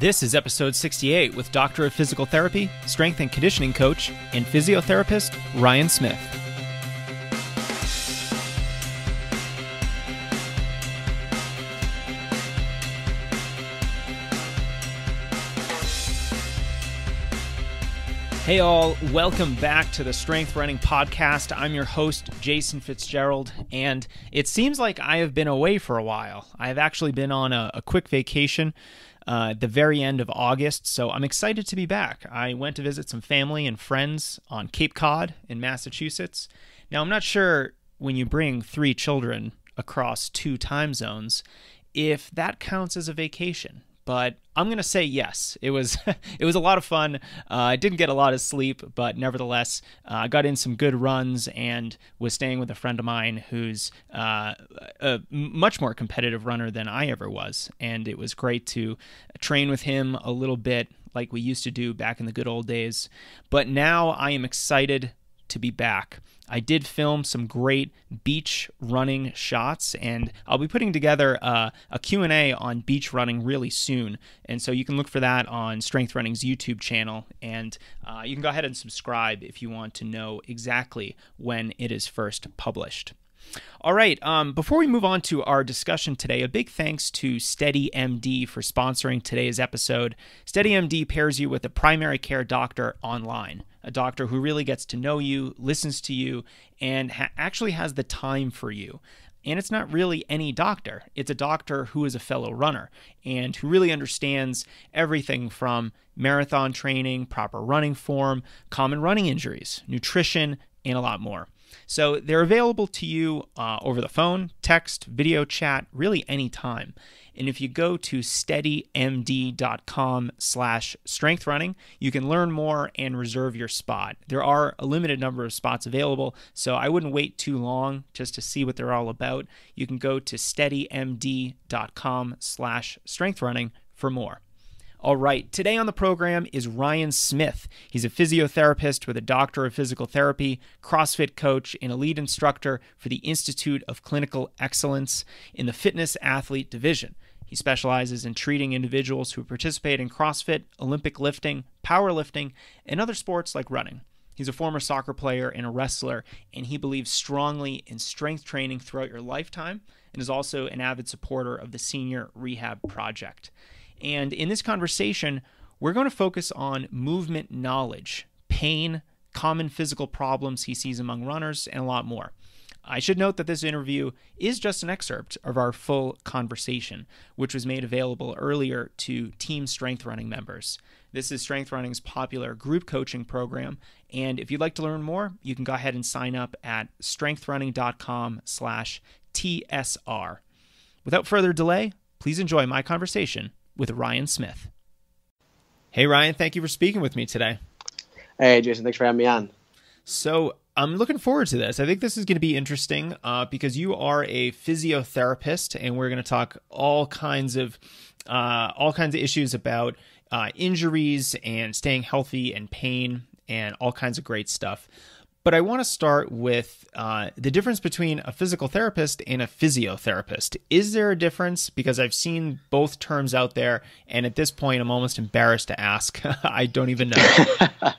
This is episode 68 with Doctor of Physical Therapy, Strength and Conditioning Coach, and Physiotherapist Ryan Smith. Hey, all, welcome back to the Strength Running Podcast. I'm your host, Jason Fitzgerald, and it seems like I have been away for a while. I have actually been on a, a quick vacation uh, at the very end of August, so I'm excited to be back. I went to visit some family and friends on Cape Cod in Massachusetts. Now, I'm not sure when you bring three children across two time zones if that counts as a vacation but I'm gonna say yes. It was it was a lot of fun. Uh, I didn't get a lot of sleep, but nevertheless, uh, I got in some good runs and was staying with a friend of mine who's uh, a much more competitive runner than I ever was, and it was great to train with him a little bit like we used to do back in the good old days. But now I am excited to be back. I did film some great beach running shots, and I'll be putting together uh, a Q&A on beach running really soon. And so you can look for that on Strength Running's YouTube channel, and uh, you can go ahead and subscribe if you want to know exactly when it is first published. All right, um, before we move on to our discussion today, a big thanks to SteadyMD for sponsoring today's episode. SteadyMD pairs you with a primary care doctor online a doctor who really gets to know you, listens to you, and ha- actually has the time for you. And it's not really any doctor. It's a doctor who is a fellow runner and who really understands everything from marathon training, proper running form, common running injuries, nutrition, and a lot more. So they're available to you uh, over the phone, text, video chat, really anytime. And if you go to steadymd.com slash strengthrunning, you can learn more and reserve your spot. There are a limited number of spots available, so I wouldn't wait too long just to see what they're all about. You can go to steadymd.com slash strengthrunning for more. All right, today on the program is Ryan Smith. He's a physiotherapist with a doctor of physical therapy, CrossFit coach, and a lead instructor for the Institute of Clinical Excellence in the fitness athlete division. He specializes in treating individuals who participate in CrossFit, Olympic lifting, powerlifting, and other sports like running. He's a former soccer player and a wrestler, and he believes strongly in strength training throughout your lifetime and is also an avid supporter of the Senior Rehab Project. And in this conversation, we're going to focus on movement knowledge, pain, common physical problems he sees among runners, and a lot more. I should note that this interview is just an excerpt of our full conversation, which was made available earlier to Team Strength Running members. This is Strength Running's popular group coaching program, and if you'd like to learn more, you can go ahead and sign up at strengthrunning.com/tsr. Without further delay, please enjoy my conversation with Ryan Smith. Hey, Ryan, thank you for speaking with me today. Hey, Jason, thanks for having me on. So, I'm looking forward to this. I think this is going to be interesting uh, because you are a physiotherapist, and we're going to talk all kinds of uh, all kinds of issues about uh, injuries and staying healthy and pain and all kinds of great stuff. But I want to start with uh, the difference between a physical therapist and a physiotherapist. Is there a difference? Because I've seen both terms out there, and at this point, I'm almost embarrassed to ask. I don't even know.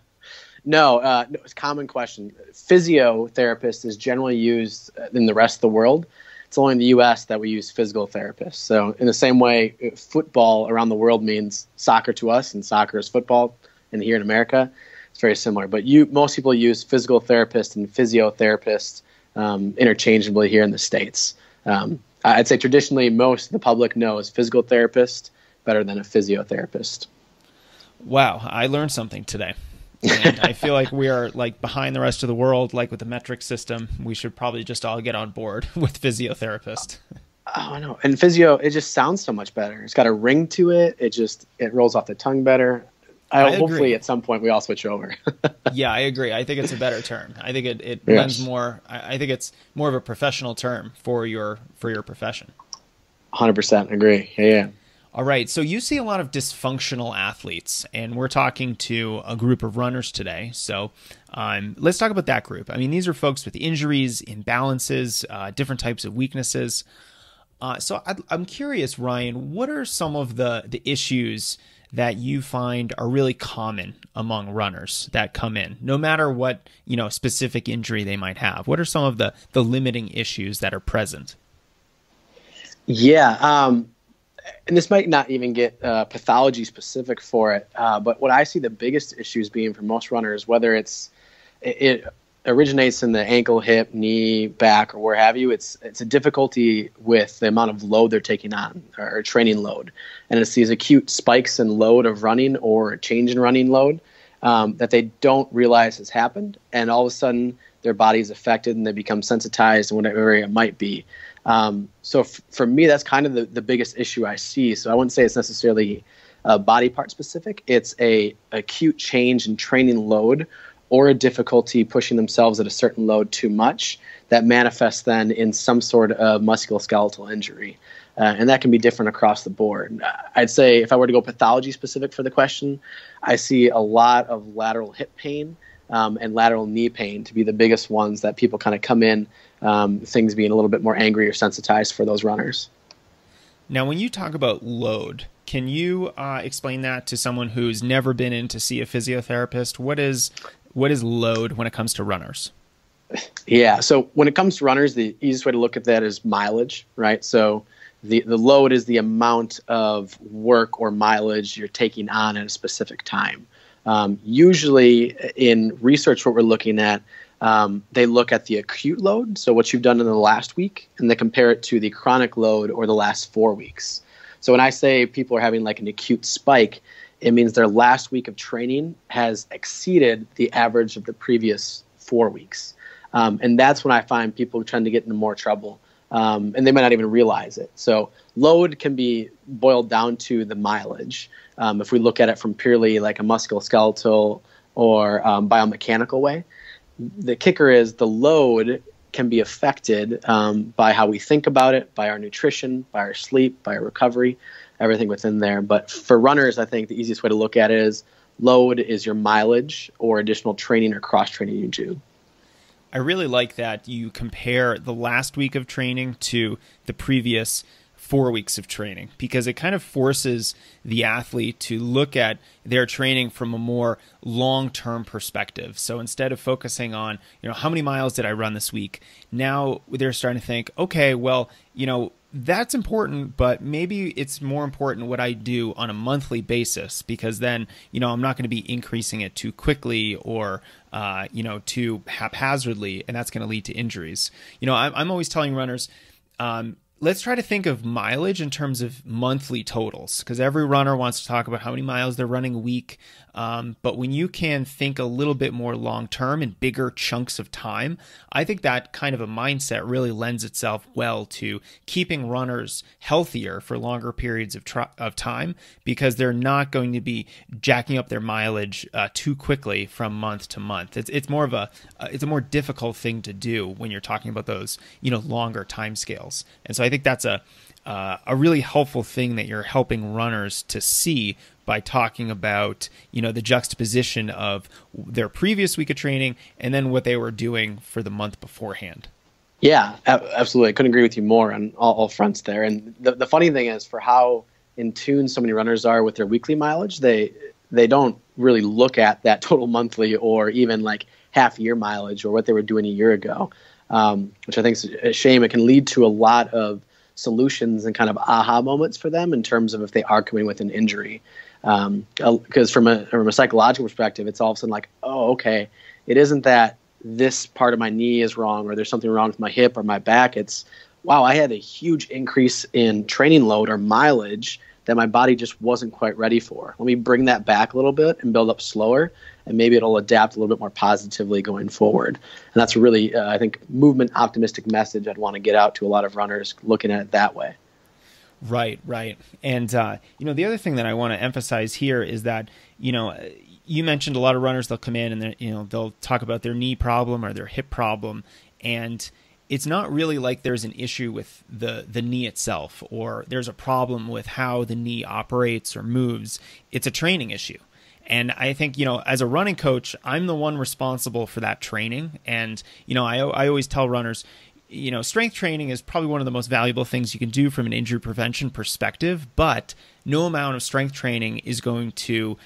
no, uh, no, it's a common question. Physiotherapist is generally used in the rest of the world. It's only in the U.S. that we use physical therapists. So, in the same way, football around the world means soccer to us, and soccer is football, and here in America it's very similar. But you, most people use physical therapist and physiotherapist um, interchangeably here in the states. Um, I'd say traditionally, most of the public knows physical therapist better than a physiotherapist. Wow, I learned something today. and I feel like we are like behind the rest of the world, like with the metric system. We should probably just all get on board with physiotherapist. Oh no, and physio, it just sounds so much better. It's got a ring to it. It just it rolls off the tongue better. I, hopefully at some point we all switch over. yeah, I agree. I think it's a better term. I think it, it yes. lends more. I, I think it's more of a professional term for your for your profession. Hundred percent agree. Yeah, yeah. All right. So you see a lot of dysfunctional athletes, and we're talking to a group of runners today. So um, let's talk about that group. I mean, these are folks with injuries, imbalances, uh, different types of weaknesses. Uh, so i am curious, Ryan, what are some of the the issues that you find are really common among runners that come in, no matter what you know specific injury they might have? What are some of the the limiting issues that are present? Yeah, um, and this might not even get uh, pathology specific for it, uh, but what I see the biggest issues being for most runners, whether it's it, originates in the ankle, hip, knee, back, or where have you. It's it's a difficulty with the amount of load they're taking on or training load, and it's these acute spikes in load of running or a change in running load um, that they don't realize has happened, and all of a sudden their body is affected and they become sensitized in whatever area it might be. Um, so f- for me, that's kind of the, the biggest issue I see. So I wouldn't say it's necessarily uh, body part specific. It's a acute change in training load or a difficulty pushing themselves at a certain load too much that manifests then in some sort of musculoskeletal injury. Uh, and that can be different across the board. I'd say if I were to go pathology specific for the question, I see a lot of lateral hip pain um, and lateral knee pain to be the biggest ones that people kind of come in, um, things being a little bit more angry or sensitized for those runners. Now, when you talk about load, can you uh, explain that to someone who's never been in to see a physiotherapist? What is what is load when it comes to runners? Yeah, so when it comes to runners, the easiest way to look at that is mileage, right? So the the load is the amount of work or mileage you're taking on at a specific time. Um, usually, in research, what we're looking at, um, they look at the acute load, so what you've done in the last week, and they compare it to the chronic load or the last four weeks. So when I say people are having like an acute spike, it means their last week of training has exceeded the average of the previous four weeks. Um, and that's when I find people trying to get into more trouble. Um, and they might not even realize it. So load can be boiled down to the mileage. Um, if we look at it from purely like a musculoskeletal or um, biomechanical way, the kicker is the load can be affected um, by how we think about it, by our nutrition, by our sleep, by our recovery everything within there. But for runners, I think the easiest way to look at it is load is your mileage or additional training or cross training you do. I really like that you compare the last week of training to the previous four weeks of training because it kind of forces the athlete to look at their training from a more long-term perspective. So instead of focusing on, you know, how many miles did I run this week? Now they're starting to think, okay, well, you know, that's important, but maybe it's more important what I do on a monthly basis because then, you know, I'm not going to be increasing it too quickly or, uh, you know, too haphazardly, and that's going to lead to injuries. You know, I'm, I'm always telling runners, um, let's try to think of mileage in terms of monthly totals because every runner wants to talk about how many miles they're running a week. Um, but when you can think a little bit more long term and bigger chunks of time, I think that kind of a mindset really lends itself well to keeping runners healthier for longer periods of, of time because they're not going to be jacking up their mileage uh, too quickly from month to month. It's, it's more of a uh, it's a more difficult thing to do when you're talking about those you know longer time scales. And so I think that's a uh, a really helpful thing that you're helping runners to see by talking about you know the juxtaposition of their previous week of training and then what they were doing for the month beforehand. Yeah, absolutely. I couldn't agree with you more on all, all fronts there. And the, the funny thing is, for how in tune so many runners are with their weekly mileage, they they don't really look at that total monthly or even like half year mileage or what they were doing a year ago, um, which I think is a shame. It can lead to a lot of solutions and kind of aha moments for them in terms of if they are coming with an injury. Because um, from a from a psychological perspective, it's all of a sudden like, oh, okay, it isn't that this part of my knee is wrong or there's something wrong with my hip or my back. It's wow, I had a huge increase in training load or mileage that my body just wasn't quite ready for. Let me bring that back a little bit and build up slower, and maybe it'll adapt a little bit more positively going forward. And that's a really, uh, I think, movement optimistic message I'd want to get out to a lot of runners looking at it that way. Right, right. And, uh, you know, the other thing that I want to emphasize here is that, you know, you mentioned a lot of runners, they'll come in and, you know, they'll talk about their knee problem or their hip problem. And, it's not really like there's an issue with the the knee itself or there's a problem with how the knee operates or moves. It's a training issue. And I think, you know, as a running coach, I'm the one responsible for that training. And, you know, I, I always tell runners, you know, strength training is probably one of the most valuable things you can do from an injury prevention perspective, but no amount of strength training is going to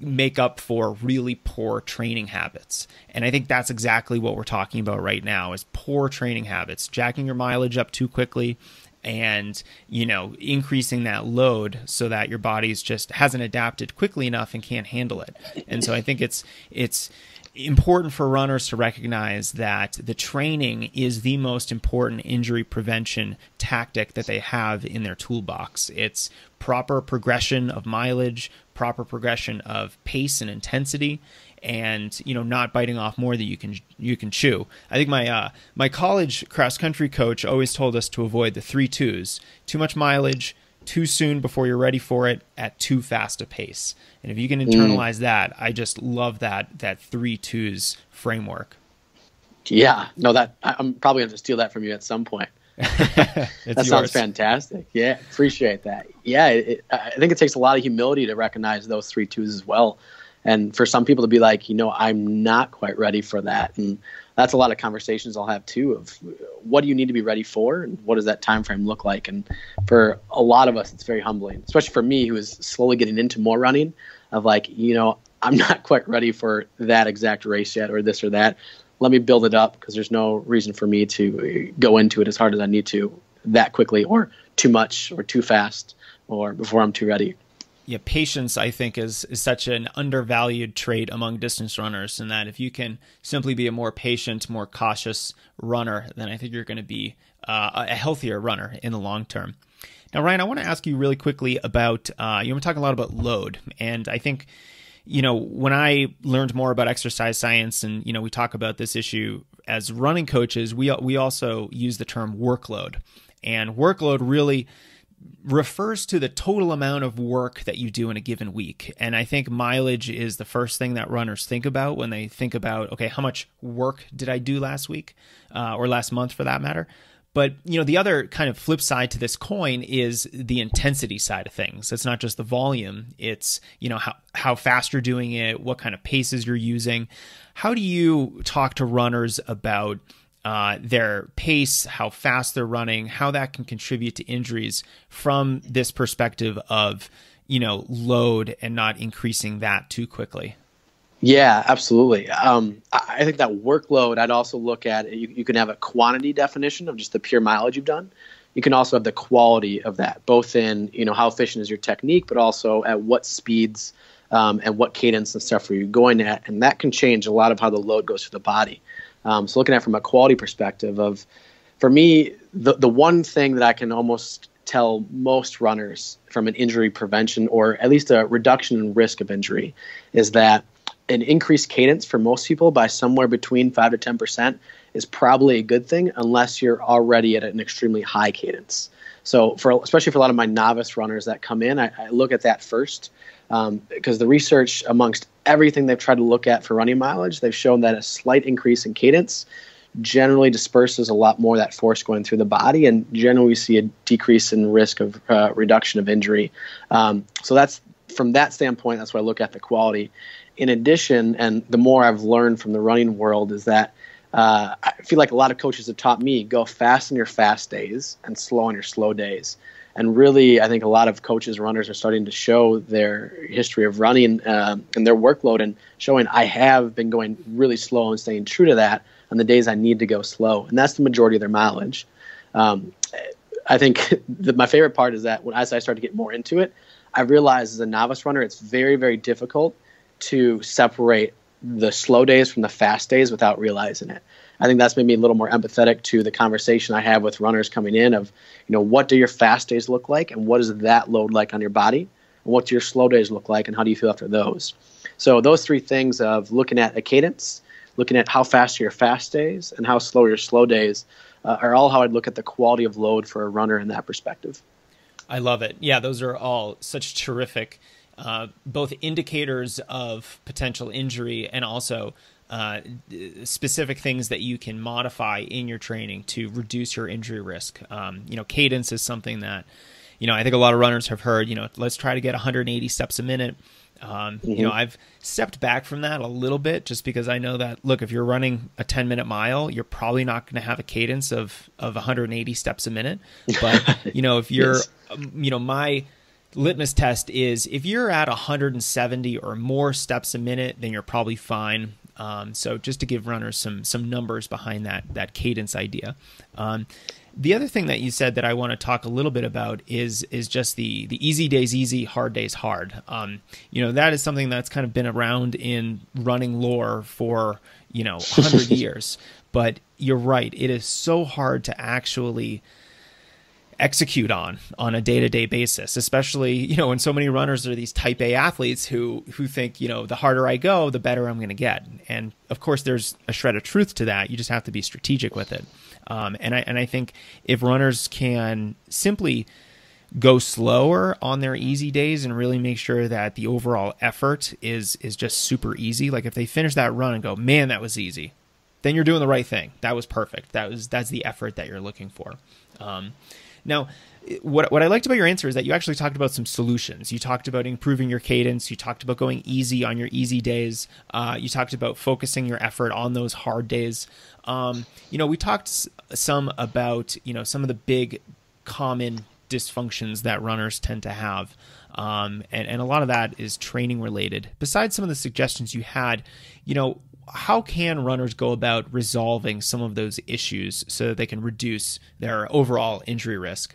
make up for really poor training habits. And I think that's exactly what we're talking about right now is poor training habits, jacking your mileage up too quickly and, you know, increasing that load so that your body's just hasn't adapted quickly enough and can't handle it. And so I think it's it's important for runners to recognize that the training is the most important injury prevention tactic that they have in their toolbox. It's proper progression of mileage, proper progression of pace and intensity, and you know not biting off more than you can you can chew. I think my uh, my college cross country coach always told us to avoid the three twos: too much mileage, too soon before you're ready for it at too fast a pace. And if you can mm. internalize mm. that, I just love that that three twos framework. Yeah, no, that I'm probably going to steal that from you at some point. that yours. sounds fantastic. Yeah, appreciate that. Yeah, it, I think it takes a lot of humility to recognize those three twos as well, and for some people to be like, you know, I'm not quite ready for that, and that's a lot of conversations I'll have too of what do you need to be ready for and what does that time frame look like? And for a lot of us it's very humbling especially for me who is slowly getting into more running of like you know I'm not quite ready for that exact race yet or this or that. Let me build it up because there's no reason for me to go into it as hard as I need to that quickly or too much or too fast or before I'm too ready yeah, patience I think is is such an undervalued trait among distance runners, and that if you can simply be a more patient, more cautious runner, then I think you're going to be uh, a healthier runner in the long term. Now, Ryan, I want to ask you really quickly about uh, you were talking a lot about load, and I think you know when I learned more about exercise science, and you know we talk about this issue as running coaches, we we also use the term workload, and workload really refers to the total amount of work that you do in a given week. And I think mileage is the first thing that runners think about when they think about, okay, how much work did I do last week uh, or last month for that matter? But you know, the other kind of flip side to this coin is the intensity side of things. It's not just the volume; it's you know how how fast you're doing it, what kind of paces you're using. How do you talk to runners about uh, their pace, how fast they're running, how that can contribute to injuries from this perspective of, you know, load and not increasing that too quickly. Yeah, absolutely. Um, I think that workload, I'd also look at you, you can have a quantity definition of just the pure mileage you've done. You can also have the quality of that, both in you know how efficient is your technique, but also at what speeds um, and what cadence and stuff are you going at, and that can change a lot of how the load goes through the body. Um, so looking at from a quality perspective of, for me, the the one thing that I can almost tell most runners from an injury prevention or at least a reduction in risk of injury is that an increased cadence for most people by somewhere between 5 to 10% is probably a good thing unless you're already at an extremely high cadence. So, for especially for a lot of my novice runners that come in, I, I look at that first um, because the research amongst everything they've tried to look at for running mileage, they've shown that a slight increase in cadence generally disperses a lot more that force going through the body, and generally we see a decrease in risk of uh, reduction of injury. Um, so that's from that standpoint, that's why I look at the quality. In addition, and the more I've learned from the running world is that uh, I feel like a lot of coaches have taught me go fast in your fast days and slow on your slow days and really, I think a lot of coaches, and runners are starting to show their history of running uh, and their workload, and showing I have been going really slow and staying true to that on the days I need to go slow, and that's the majority of their mileage. Um, I think the, my favorite part is that when as I start to get more into it, I realize as a novice runner, it's very very difficult to separate the slow days from the fast days without realizing it. I think that's made me a little more empathetic to the conversation I have with runners coming in of, you know, what do your fast days look like and what does that load like on your body? And what do your slow days look like and how do you feel after those? So those three things of looking at a cadence, looking at how fast are your fast days and how slow are your slow days uh, are all how I'd look at the quality of load for a runner in that perspective. I love it. Yeah, those are all such terrific uh, both indicators of potential injury and also uh, specific things that you can modify in your training to reduce your injury risk. Um, you know, cadence is something that, you know, I think a lot of runners have heard, you know, let's try to get 180 steps a minute. Um, mm-hmm. You know, I've stepped back from that a little bit just because I know that look, if you're running a 10 minute mile, you're probably not going to have a cadence of of 180 steps a minute. But you know, if you're, yes. um, you know, my litmus test is if you're at 170 or more steps a minute, then you're probably fine. Um, so just to give runners some some numbers behind that that cadence idea. Um, the other thing that you said that I want to talk a little bit about is is just the the easy days easy, hard days hard. Um, you know that is something that's kind of been around in running lore for you know hundred years. But you're right; it is so hard to actually execute on on a day-to-day basis especially you know when so many runners are these type a athletes who who think you know the harder i go the better i'm going to get. And of course there's a shred of truth to that. You just have to be strategic with it. Um, and i and i think if runners can simply go slower on their easy days and really make sure that the overall effort is is just super easy like if they finish that run and go man that was easy then you're doing the right thing. That was perfect. That was that's the effort that you're looking for. Um, now, what what I liked about your answer is that you actually talked about some solutions. You talked about improving your cadence. You talked about going easy on your easy days. Uh, you talked about focusing your effort on those hard days. Um, you know, we talked some about you know some of the big common dysfunctions that runners tend to have. Um, and, and a lot of that is training related. Besides some of the suggestions you had, you know, how can runners go about resolving some of those issues so that they can reduce their overall injury risk?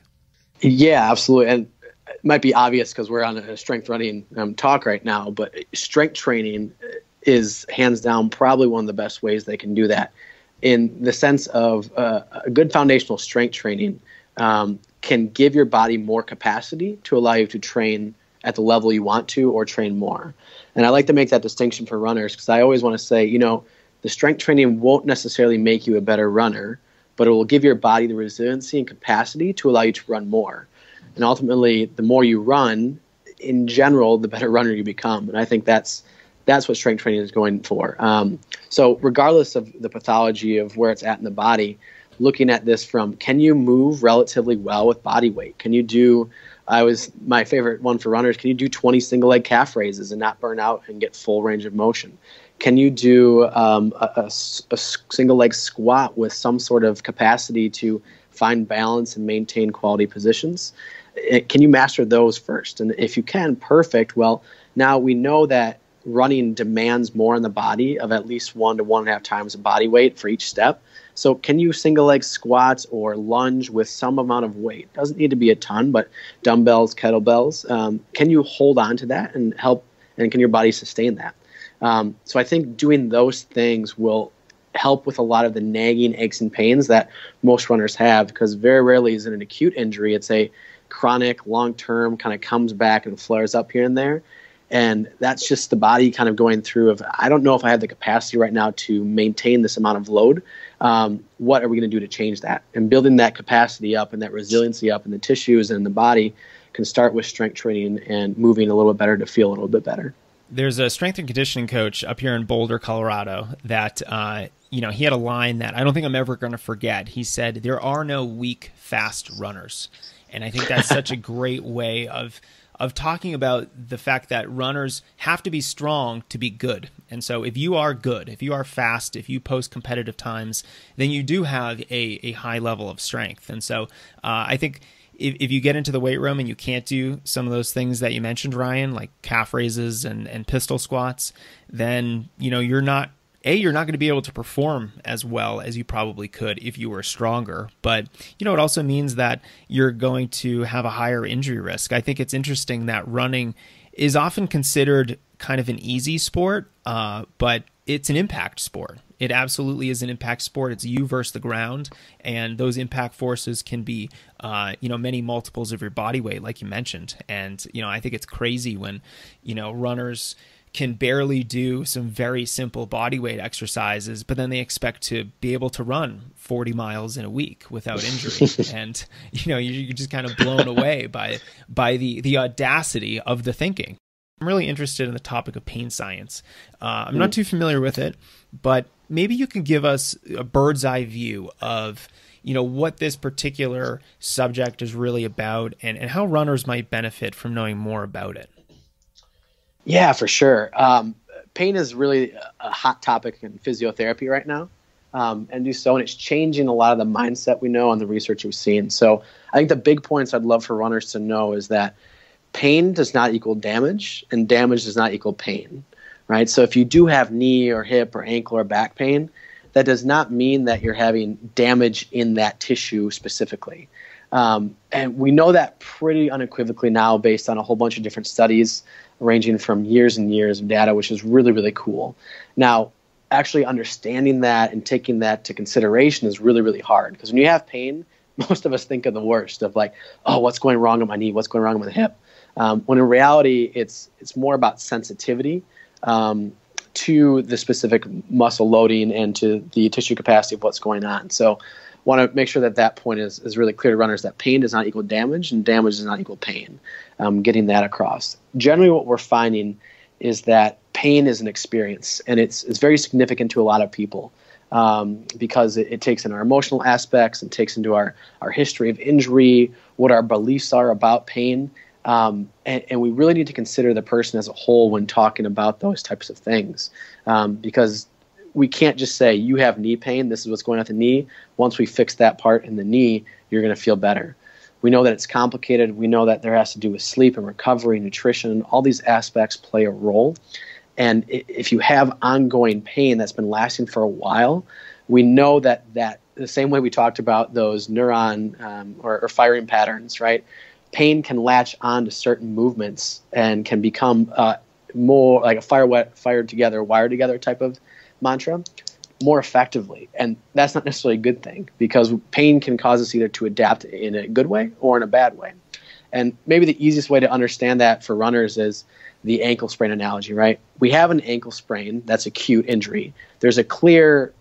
Yeah, absolutely. And it might be obvious because we're on a strength running um, talk right now, but strength training is hands down probably one of the best ways they can do that. In the sense of uh, a good foundational strength training um, can give your body more capacity to allow you to train at the level you want to or train more. And I like to make that distinction for runners because I always want to say, you know, the strength training won't necessarily make you a better runner, but it will give your body the resiliency and capacity to allow you to run more. And ultimately, the more you run, in general, the better runner you become. And I think that's that's what strength training is going for. Um, so, regardless of the pathology of where it's at in the body, looking at this from can you move relatively well with body weight? Can you do I was my favorite one for runners. Can you do 20 single leg calf raises and not burn out and get full range of motion? Can you do um, a, a, a, single leg squat with some sort of capacity to find balance and maintain quality positions? Can you master those first? And if you can, perfect. Well, now we know that running demands more in the body of at least one to one and a half times the body weight for each step. So can you single leg squats or lunge with some amount of weight? Doesn't need to be a ton, but dumbbells, kettlebells. Um, can you hold on to that and help? And can your body sustain that? Um, so I think doing those things will help with a lot of the nagging aches and pains that most runners have because very rarely is it an acute injury. It's a chronic, long term, kind of comes back and flares up here and there and that's just the body kind of going through of i don't know if i have the capacity right now to maintain this amount of load. Um, what are we going to do to change that? And building that capacity up and that resiliency up in the tissues and the body can start with strength training and moving a little bit better to feel a little bit better. There's a strength and conditioning coach up here in boulder colorado that uh, you know he had a line that i don't think i'm ever going to forget. He said there are no weak fast runners. And i think that's such a great way of of talking about the fact that runners have to be strong to be good. And so if you are good, if you are fast, if you post competitive times, then you do have a, a high level of strength. And so uh, I think if, if you get into the weight room and you can't do some of those things that you mentioned, Ryan, like calf raises and, and pistol squats, then you know you're not a you're not going to be able to perform as well as you probably could if you were stronger but you know it also means that you're going to have a higher injury risk. I think it's interesting that running is often considered kind of an easy sport uh, but it's an impact sport. It absolutely is an impact sport. It's you versus the ground and those impact forces can be uh, you know many multiples of your body weight like you mentioned. And you know i think it's crazy when you know runners can barely do some very simple body weight exercises, but then they expect to be able to run 40 miles in a week without injury. and, you know, you're just kind of blown away by, by the, the audacity of the thinking. I'm really interested in the topic of pain science. Uh, I'm not mm-hmm. too familiar with it, but maybe you can give us a bird's eye view of you know what this particular subject is really about and, and how runners might benefit from knowing more about it Yeah, for sure. Um, pain is really a hot topic in physiotherapy right now. Um, and do so, and it's changing a lot of the mindset we know and the research we've seen. So, I think the big points I'd love for runners to know is that pain does not equal damage, and damage does not equal pain, right? So, if you do have knee or hip or ankle or back pain, that does not mean that you're having damage in that tissue specifically. Um, and we know that pretty unequivocally now based on a whole bunch of different studies ranging from years and years of data, which is really, really cool. Now, actually understanding that and taking that to consideration is really, really hard because when you have pain, most of us think of the worst of like, oh, what's going wrong in my knee? What's going wrong with the hip? Um, when in reality, it's it's more about sensitivity um, to the specific muscle loading and to the tissue capacity of what's going on. So want to make sure that that point is, is really clear to runners that pain does not equal damage and damage does not equal pain. Um, getting that across. Generally, what we're finding is that pain is an experience, and it's it's very significant to a lot of people um, because it, it, takes in our emotional aspects and takes into our our history of injury, what our beliefs are about pain. Um, and, and, we really need to consider the person as a whole when talking about those types of things um, because we can't just say you have knee pain this is what's going on with the knee. Once we fix that part in the knee you're going to feel better. We know that it's complicated. We know that there has to do with sleep and recovery nutrition all these aspects play a role. And if you have ongoing pain that's been lasting for a while we know that that the same way we talked about those neuron um, or, or firing patterns right? Pain can latch on to certain movements and can become uh, more like a fire wet fired together wired together type of mantra more effectively. And that's not necessarily a good thing because pain can cause us either to adapt in a good way or in a bad way. And maybe the easiest way to understand that for runners is the ankle sprain analogy, right? We have an ankle sprain that's acute injury. There's a clear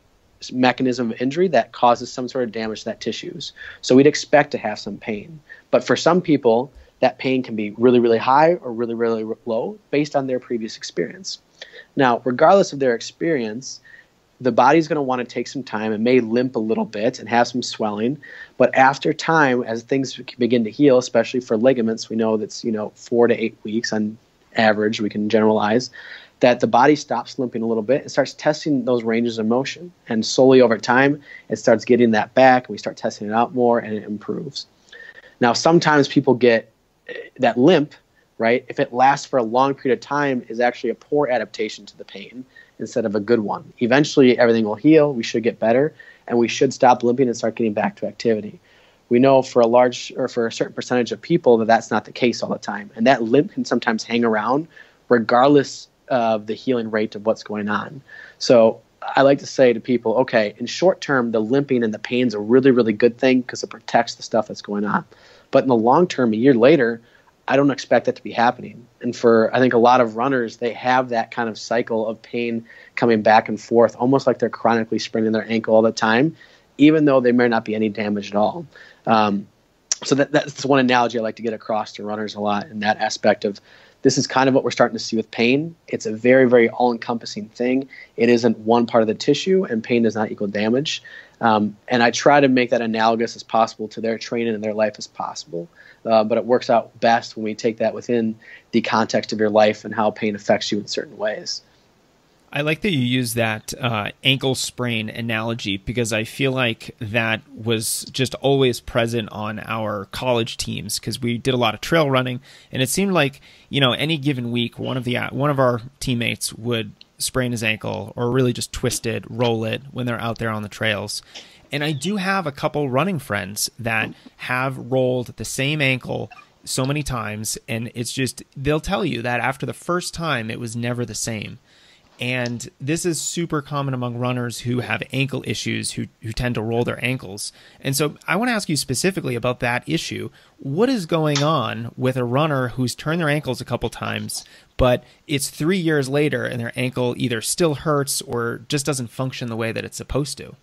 mechanism of injury that causes some sort of damage to that tissues. So we'd expect to have some pain. But for some people, that pain can be really, really high or really, really low based on their previous experience. Now, regardless of their experience, the body's going to want to take some time and may limp a little bit and have some swelling. But after time, as things begin to heal, especially for ligaments, we know that's you know four to eight weeks on average. We can generalize that the body stops limping a little bit and starts testing those ranges of motion. And slowly over time, it starts getting that back. And we start testing it out more, and it improves. Now, sometimes people get eh, that limp right? If it lasts for a long period of time, is actually a poor adaptation to the pain instead of a good one. Eventually, everything will heal. We should get better, and we should stop limping and start getting back to activity. We know for a large or for a certain percentage of people that that's not the case all the time, and that limp can sometimes hang around regardless of the healing rate of what's going on. So I like to say to people, okay, in short term, the limping and the pain is a really, really good thing because it protects the stuff that's going on. But in the long term, a year later, I don't expect that to be happening. And for I think a lot of runners, they have that kind of cycle of pain coming back and forth, almost like they're chronically spraining their ankle all the time, even though there may not be any damage at all. Um, so that, that's one analogy I like to get across to runners a lot in that aspect of this is kind of what we're starting to see with pain. It's a very, very all encompassing thing. It isn't one part of the tissue, and pain does not equal damage. Um, and I try to make that analogous as possible to their training and their life as possible. Uh, but it works out best when we take that within the context of your life and how pain affects you in certain ways. I like that you use that uh, ankle sprain analogy because I feel like that was just always present on our college teams because we did a lot of trail running, and it seemed like you know any given week one of the one of our teammates would sprain his ankle or really just twist it, roll it when they're out there on the trails. And I do have a couple running friends that have rolled the same ankle so many times, and it's just they'll tell you that after the first time it was never the same. And this is super common among runners who have ankle issues, who, who tend to roll their ankles. And so I want to ask you specifically about that issue. What is going on with a runner who's turned their ankles a couple times, but it's three years later and their ankle either still hurts or just doesn't function the way that it's supposed to?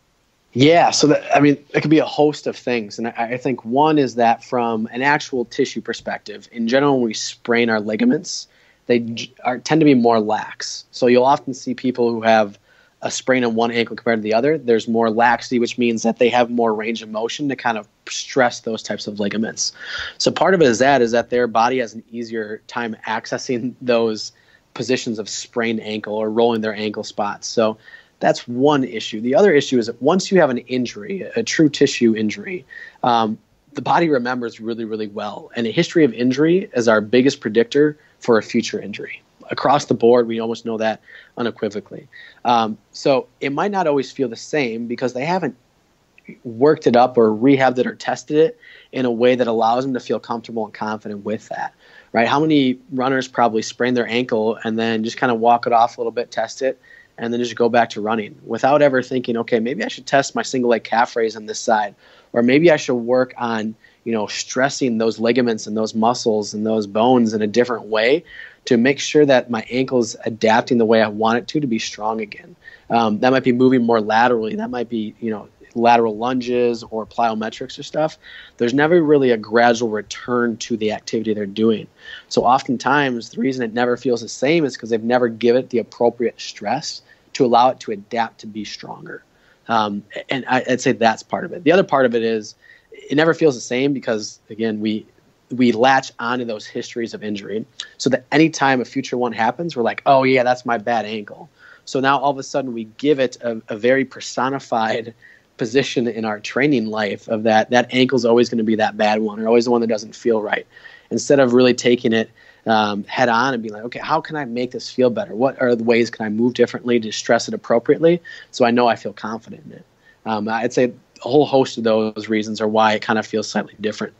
Yeah, so that, I mean, it could be a host of things, and I, I, think one is that from an actual tissue perspective, in general, when we sprain our ligaments, they are, tend to be more lax. So you'll often see people who have a sprain in one ankle compared to the other. There's more laxity, which means that they have more range of motion to kind of stress those types of ligaments. So part of it is that is that their body has an easier time accessing those positions of sprained ankle or rolling their ankle spots. So that's one issue. The other issue is that once you have an injury, a true tissue injury, um, the body remembers really, really well. And a history of injury is our biggest predictor for a future injury. Across the board, we almost know that unequivocally. Um, so it might not always feel the same because they haven't worked it up or rehabbed it or tested it in a way that allows them to feel comfortable and confident with that. Right? How many runners probably sprain their ankle and then just kind of walk it off a little bit, test it, and then just go back to running without ever thinking, okay, maybe I should test my single leg calf raise on this side, or maybe I should work on you know stressing those ligaments and those muscles and those bones in a different way to make sure that my ankle is adapting the way I want it to to be strong again. Um, that might be moving more laterally. That might be you know lateral lunges or plyometrics or stuff, there's never really a gradual return to the activity they're doing. So oftentimes, the reason it never feels the same is because they've never given it the appropriate stress to allow it to adapt to be stronger. Um, and I, would say that's part of it. The other part of it is it never feels the same because again we we latch onto those histories of injury, so that anytime a future one happens, we're like, oh yeah, that's my bad ankle. So now all of a sudden we give it a, a very personified position in our training life of that that ankle is always going to be that bad one or always the one that doesn't feel right. Instead of really taking it um, head on and being like okay how can i make this feel better? What are the ways can i move differently to stress it appropriately so i know i feel confident in it? Um, i'd say a whole host of those reasons are why it kind of feels slightly different.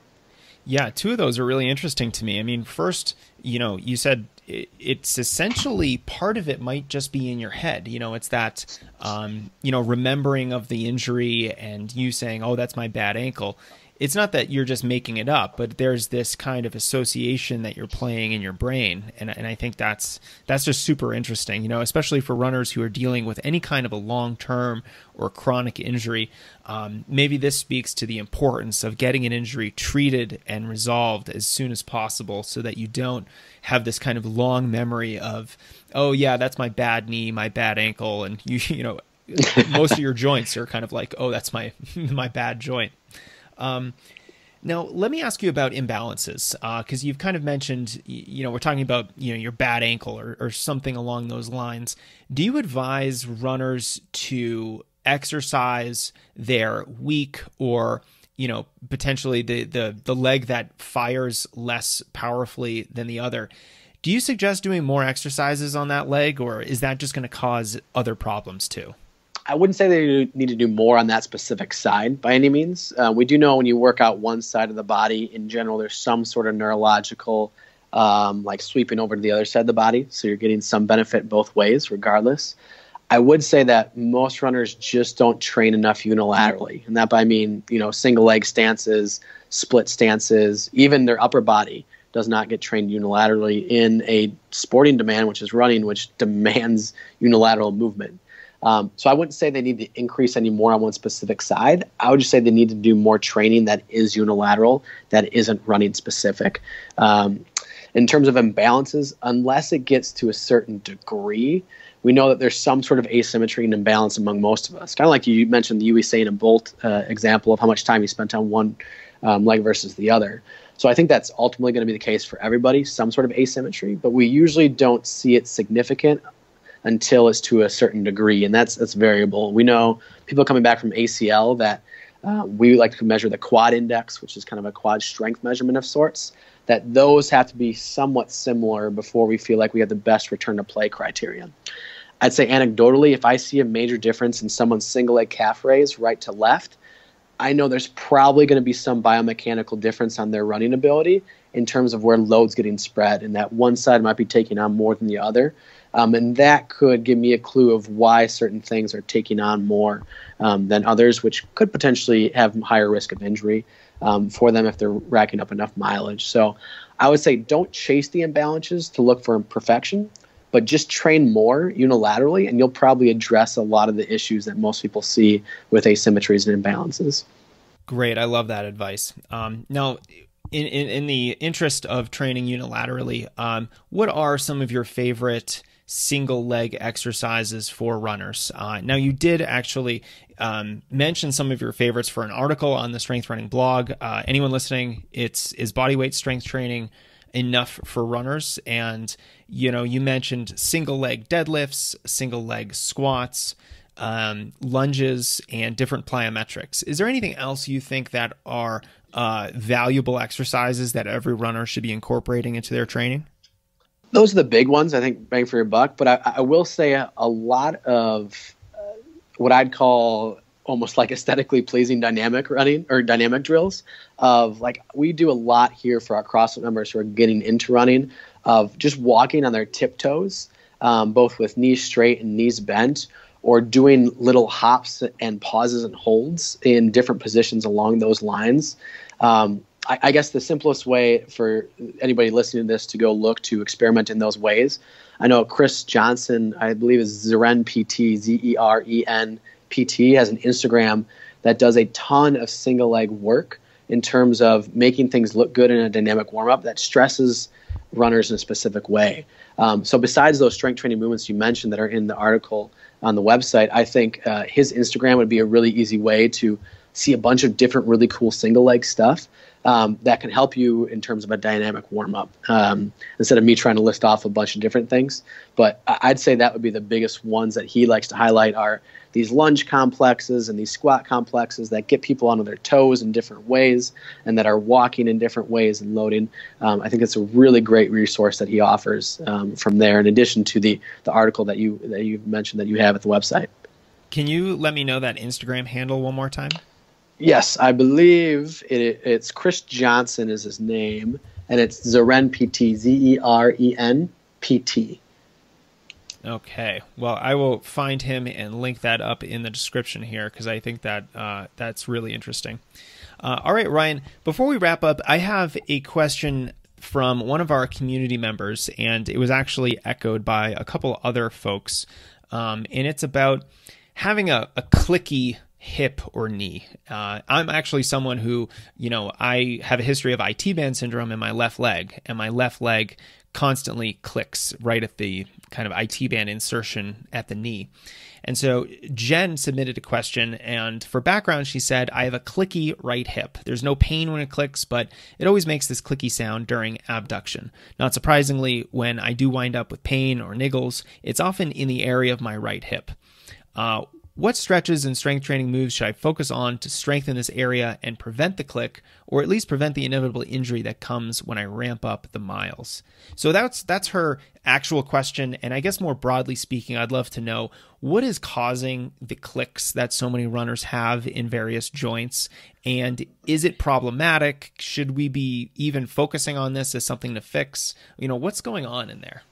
Yeah two of those are really interesting to me. I mean first you know you said it's essentially part of it might just be in your head. You know, it's that, um, you know, remembering of the injury and you saying, oh, that's my bad ankle it's not that you're just making it up, but there's this kind of association that you're playing in your brain, and and I think that's that's just super interesting, you know, especially for runners who are dealing with any kind of a long term or chronic injury. Um, maybe this speaks to the importance of getting an injury treated and resolved as soon as possible, so that you don't have this kind of long memory of, oh yeah, that's my bad knee, my bad ankle, and you you know. most of your joints are kind of like, oh, that's my my bad joint. Um, now, let me ask you about imbalances, because uh, you've kind of mentioned, you know, we're talking about, you know, your bad ankle or, or something along those lines. Do you advise runners to exercise their weak or, you know, potentially the, the, the leg that fires less powerfully than the other? Do you suggest doing more exercises on that leg, or is that just going to cause other problems too? I wouldn't say they need to do more on that specific side by any means. Uh, we do know when you work out one side of the body, in general, there's some sort of neurological, um, like sweeping over to the other side of the body. So you're getting some benefit both ways, regardless. I would say that most runners just don't train enough unilaterally. And that by I mean, you know, single leg stances, split stances, even their upper body does not get trained unilaterally in a sporting demand, which is running, which demands unilateral movement. Um, so I wouldn't say they need to increase any more on one specific side. I would just say they need to do more training that is unilateral, that isn't running specific. Um, in terms of imbalances, unless it gets to a certain degree, we know that there's some sort of asymmetry and imbalance among most of us. Kind of like you mentioned the Usain and Bolt uh, example of how much time he spent on one um, leg versus the other. So I think that's ultimately going to be the case for everybody, some sort of asymmetry, but we usually don't see it significant until it's to a certain degree, and that's that's variable. We know people coming back from ACL that uh, we like to measure the quad index, which is kind of a quad strength measurement of sorts. That those have to be somewhat similar before we feel like we have the best return to play criteria. I'd say anecdotally, if I see a major difference in someone's single leg calf raise right to left, I know there's probably going to be some biomechanical difference on their running ability in terms of where load's getting spread, and that one side might be taking on more than the other. Um, and that could give me a clue of why certain things are taking on more um, than others, which could potentially have higher risk of injury um, for them if they're racking up enough mileage. So I would say don't chase the imbalances to look for perfection, but just train more unilaterally, and you'll probably address a lot of the issues that most people see with asymmetries and imbalances. Great. I love that advice. Um, now, in, in, in, the interest of training unilaterally, um, what are some of your favorite single leg exercises for runners. Uh, now, you did actually um, mention some of your favorites for an article on the Strength Running blog. Uh, anyone listening, it's is body weight strength training enough for runners? And, you know, you mentioned single leg deadlifts, single leg squats, um, lunges, and different plyometrics. Is there anything else you think that are uh, valuable exercises that every runner should be incorporating into their training? Those are the big ones, I think, bang for your buck. But I, I will say a, a lot of uh, what I'd call almost like aesthetically pleasing dynamic running or dynamic drills of like we do a lot here for our CrossFit members who are getting into running of just walking on their tiptoes, um, both with knees straight and knees bent, or doing little hops and pauses and holds in different positions along those lines. Um, I, I, guess the simplest way for anybody listening to this to go look to experiment in those ways. I know Chris Johnson, I believe is Zeren PT, Z E R E N PT, has an Instagram that does a ton of single leg work in terms of making things look good in a dynamic warm up that stresses runners in a specific way. Um, so, besides those strength training movements you mentioned that are in the article on the website, I think uh, his Instagram would be a really easy way to see a bunch of different really cool single leg stuff um, that can help you in terms of a dynamic warm up um, instead of me trying to list off a bunch of different things. But I'd say that would be the biggest ones that he likes to highlight are these lunge complexes and these squat complexes that get people onto their toes in different ways and that are walking in different ways and loading. Um, I think it's a really great resource that he offers um, from there, in addition to the the article that you that you mentioned that you have at the website. Can you let me know that Instagram handle one more time? Yes, I believe it, it's Chris Johnson is his name, and it's Zeren PT, Z E R E N P T. Okay. Well, I will find him and link that up in the description here because I think that uh, that's really interesting. Uh, all right, Ryan. Before we wrap up, I have a question from one of our community members, and it was actually echoed by a couple other folks, um, and it's about having a, a clicky hip or knee. Uh, I'm actually someone who, you know, I have a history of IT band syndrome in my left leg, and my left leg constantly clicks right at the kind of IT band insertion at the knee. And so Jen submitted a question, and for background, she said, I have a clicky right hip. There's no pain when it clicks, but it always makes this clicky sound during abduction. Not surprisingly, when I do wind up with pain or niggles, it's often in the area of my right hip. Uh, what stretches and strength training moves should I focus on to strengthen this area and prevent the click, or at least prevent the inevitable injury that comes when I ramp up the miles? So that's that's her actual question, and I guess more broadly speaking, I'd love to know what is causing the clicks that so many runners have in various joints, and is it problematic? Should we be even focusing on this as something to fix? You know, what's going on in there?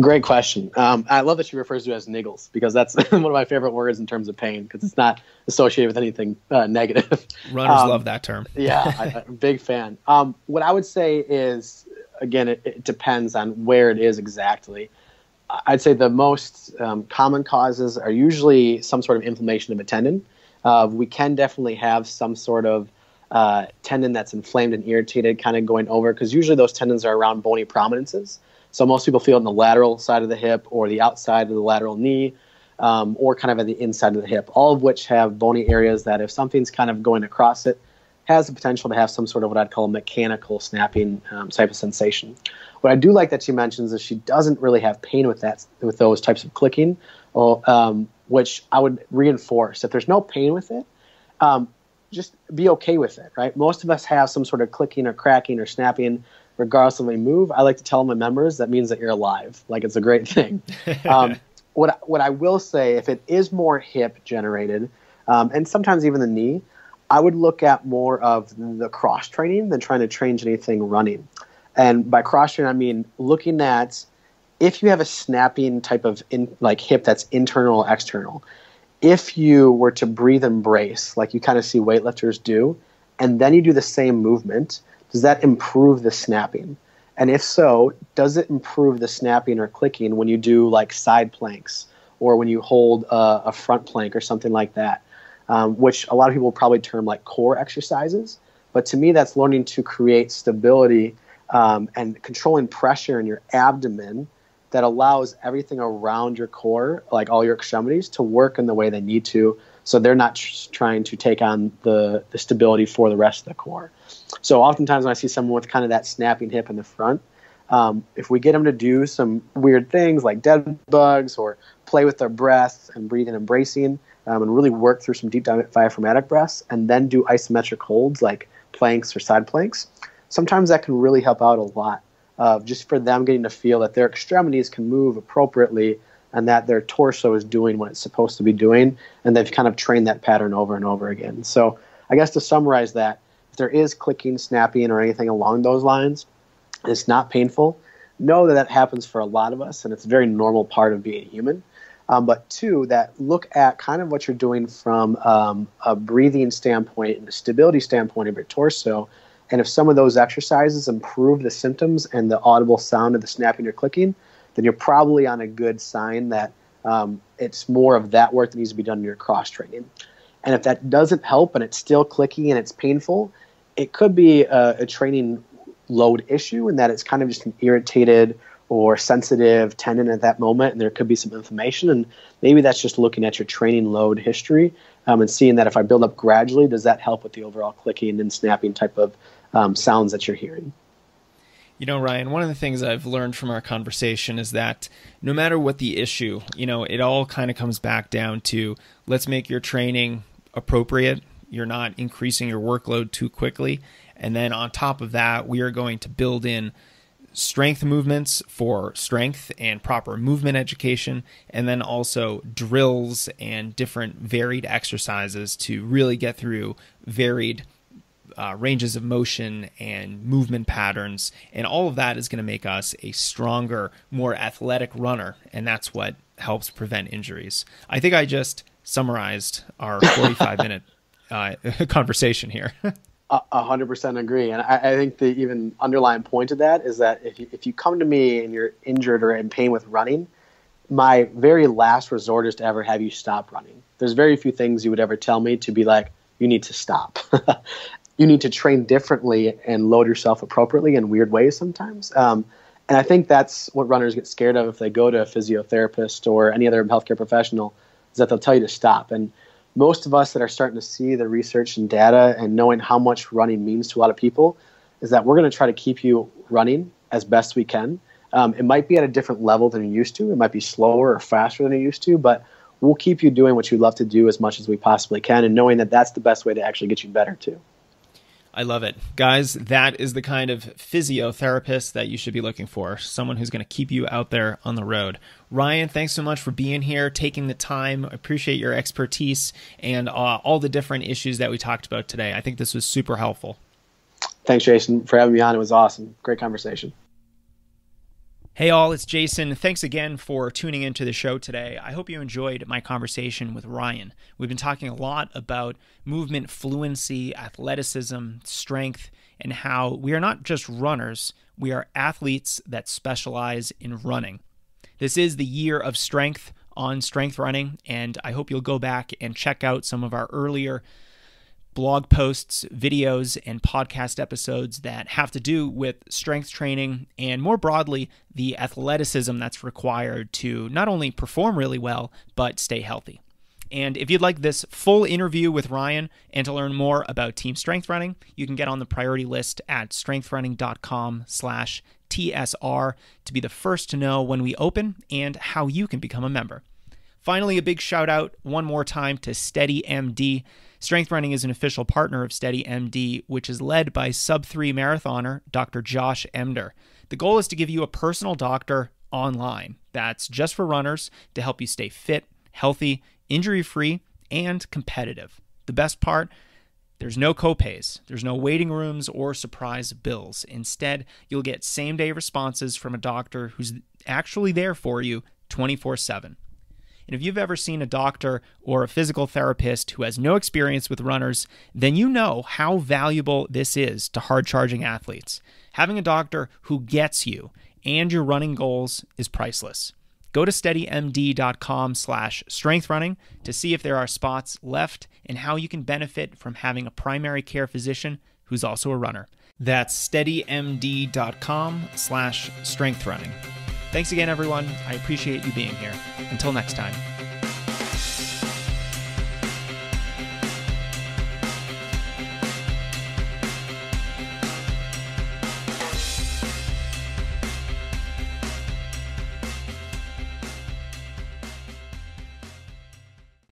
Great question. Um, I love that she refers to it as niggles because that's one of my favorite words in terms of pain because it's not associated with anything uh, negative. Runners um, love that term. yeah, I, am a big fan. Um, what I would say is, again, it, it, depends on where it is exactly. I'd say the most um, common causes are usually some sort of inflammation of a tendon. Uh, we can definitely have some sort of uh, tendon that's inflamed and irritated, kind of going over, because usually those tendons are around bony prominences. So most people feel it in the lateral side of the hip or the outside of the lateral knee. Um, or kind of at the inside of the hip, all of which have bony areas that, if something's kind of going across it, has the potential to have some sort of what I'd call a mechanical snapping um, type of sensation. What I do like that she mentions is she doesn't really have pain with that, with those types of clicking, or, um, which I would reinforce. If there's no pain with it, um, just be okay with it, right? Most of us have some sort of clicking or cracking or snapping regardless of my move. I like to tell my members that means that you're alive. Like it's a great thing. Um, what what I will say, if it is more hip generated, um, and sometimes even the knee, I would look at more of the cross training than trying to change anything running. And by cross training, I mean looking at if you have a snapping type of in, like hip that's internal or external. If you were to breathe and brace, like you kind of see weightlifters do, and then you do the same movement, does that improve the snapping? And if so, does it improve the snapping or clicking when you do like side planks or when you hold a, a front plank or something like that? Um, which a lot of people probably term like core exercises. But to me, that's learning to create stability um, and controlling pressure in your abdomen that allows everything around your core, like all your extremities, to work in the way they need to so they're not tr- trying to take on the, the stability for the rest of the core. So oftentimes when I see someone with kind of that snapping hip in the front, um, if we get them to do some weird things like dead bugs or play with their breath and breathing and bracing, um, and really work through some deep diaphragmatic breaths, and then do isometric holds like planks or side planks, sometimes that can really help out a lot. Uh, just for them getting to feel that their extremities can move appropriately and that their torso is doing what it's supposed to be doing, and they've kind of trained that pattern over and over again. So, I guess to summarize that, if there is clicking, snapping, or anything along those lines, it's not painful. Know that that happens for a lot of us, and it's a very normal part of being human. Um, but two, that look at kind of what you're doing from um, a breathing standpoint and a stability standpoint of your torso. And if some of those exercises improve the symptoms and the audible sound of the snapping or clicking, then you're probably on a good sign that um, it's more of that work that needs to be done in your cross training. And if that doesn't help and it's still clicky and it's painful, it could be a, a training load issue in that it's kind of just an irritated or sensitive tendon at that moment, and there could be some inflammation. And maybe that's just looking at your training load history um, and seeing that if I build up gradually, does that help with the overall clicking and snapping type of um, sounds that you're hearing? You know, Ryan, one of the things I've learned from our conversation is that no matter what the issue, you know, it all kind of comes back down to let's make your training appropriate. You're not increasing your workload too quickly. And then on top of that, we are going to build in strength movements for strength and proper movement education, and then also drills and different varied exercises to really get through varied uh, ranges of motion and movement patterns. And all of that is going to make us a stronger, more athletic runner. And that's what helps prevent injuries. I think I just summarized our 45 minute uh, conversation here. A hundred percent agree, and I, I, think the even underlying point of that is that if you, if you come to me and you're injured or in pain with running, my very last resort is to ever have you stop running. There's very few things you would ever tell me to be like, you need to stop. you need to train differently and load yourself appropriately in weird ways sometimes. Um, and I think that's what runners get scared of if they go to a physiotherapist or any other healthcare professional, is that they'll tell you to stop. And most of us that are starting to see the research and data and knowing how much running means to a lot of people is that we're going to try to keep you running as best we can. Um, it might be at a different level than you're used to. It might be slower or faster than you're used to, but we'll keep you doing what you love to do as much as we possibly can and knowing that that's the best way to actually get you better too. I love it. Guys, that is the kind of physiotherapist that you should be looking for. Someone who's going to keep you out there on the road. Ryan, thanks so much for being here, taking the time. Appreciate your expertise and uh, all the different issues that we talked about today. I think this was super helpful. Thanks, Jason, for having me on. It was awesome. Great conversation. Hey, all, it's Jason. Thanks again for tuning into the show today. I hope you enjoyed my conversation with Ryan. We've been talking a lot about movement fluency, athleticism, strength, and how we are not just runners, we are athletes that specialize in running. This is the year of strength on strength running, and I hope you'll go back and check out some of our earlier blog posts, videos, and podcast episodes that have to do with strength training and more broadly, the athleticism that's required to not only perform really well, but stay healthy. And if you'd like this full interview with Ryan and to learn more about team strength running, you can get on the priority list at strengthrunning.com slash TSR to be the first to know when we open and how you can become a member. Finally, a big shout out one more time to Steady MD. Strength Running is an official partner of Steady MD, which is led by sub 3 marathoner Dr. Josh Emdur. The goal is to give you a personal doctor online that's just for runners to help you stay fit, healthy, injury free, and competitive. The best part, there's no copays, there's no waiting rooms or surprise bills. Instead, you'll get same day responses from a doctor who's actually there for you 24 7. And if you've ever seen a doctor or a physical therapist who has no experience with runners, then you know how valuable this is to hard charging athletes. Having a doctor who gets you and your running goals is priceless. Go to steadymd.com slash strengthrunning to see if there are spots left and how you can benefit from having a primary care physician who's also a runner. That's steadymd.com slash strengthrunning. Thanks again, everyone. I appreciate you being here. Until next time.